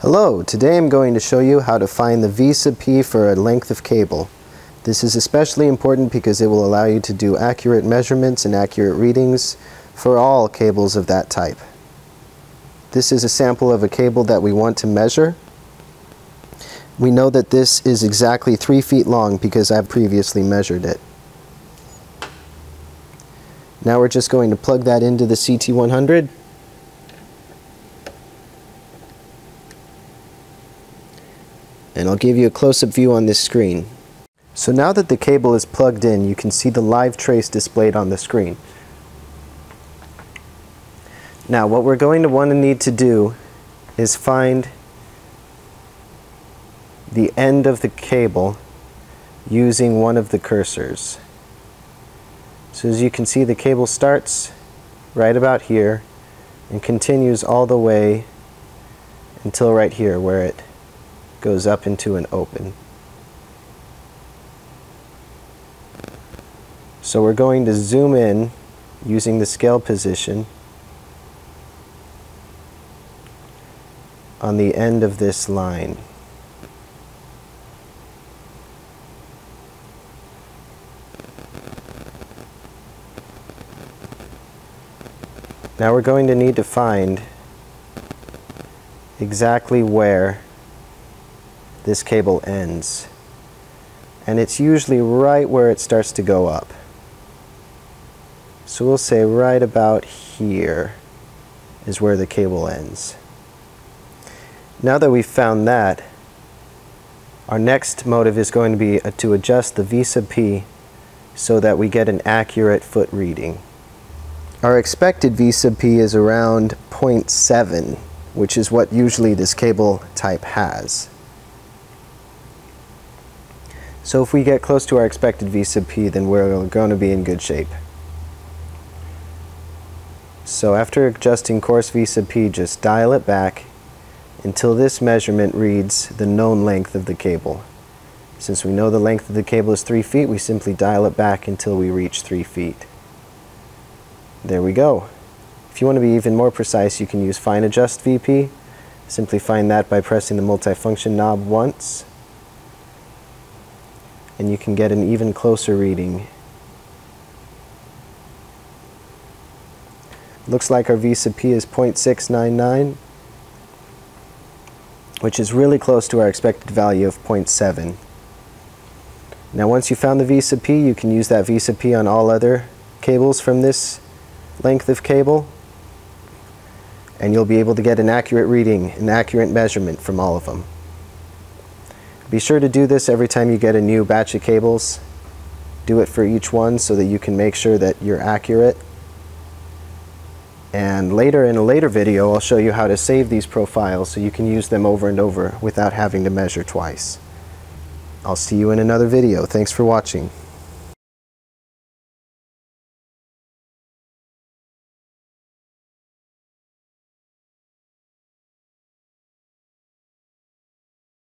Hello, today I'm going to show you how to find the V sub P for a length of cable. This is especially important because it will allow you to do accurate measurements and accurate readings for all cables of that type. This is a sample of a cable that we want to measure. We know that this is exactly 3 feet long because I've previously measured it. Now we're just going to plug that into the CT100 and I'll give you a close-up view on this screen. So now that the cable is plugged in, you can see the live trace displayed on the screen. Now what we're going to want to need to do is find the end of the cable using one of the cursors. So as you can see the cable starts right about here and continues all the way until right here where it goes up into an open. So we're going to zoom in using the scale position on the end of this line. Now we're going to need to find exactly where this cable ends. And it's usually right where it starts to go up. So we'll say right about here is where the cable ends. Now that we've found that, our next motive is going to be uh, to adjust the V sub P so that we get an accurate foot reading. Our expected V sub P is around 0.7, which is what usually this cable type has. So if we get close to our expected V sub P, then we're going to be in good shape. So after adjusting coarse V sub P, just dial it back until this measurement reads the known length of the cable. Since we know the length of the cable is 3 feet, we simply dial it back until we reach 3 feet. There we go. If you want to be even more precise, you can use Fine Adjust VP. Simply find that by pressing the multifunction knob once and you can get an even closer reading. Looks like our V P is 0.699, which is really close to our expected value of 0.7. Now once you found the V P, you can use that V P on all other cables from this length of cable, and you'll be able to get an accurate reading, an accurate measurement from all of them. Be sure to do this every time you get a new batch of cables. Do it for each one so that you can make sure that you're accurate. And later in a later video, I'll show you how to save these profiles so you can use them over and over without having to measure twice. I'll see you in another video. Thanks for watching.